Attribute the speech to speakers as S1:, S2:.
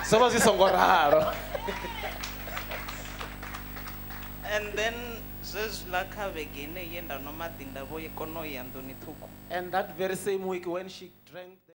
S1: mahinya
S2: si hezwo
S1: Zwo songo ralo.
S3: and then zwezwiḽa kha vhege ine ye nda nwa maḓi nda vho kona u ṱhukhu
S1: And that very same week when she drank the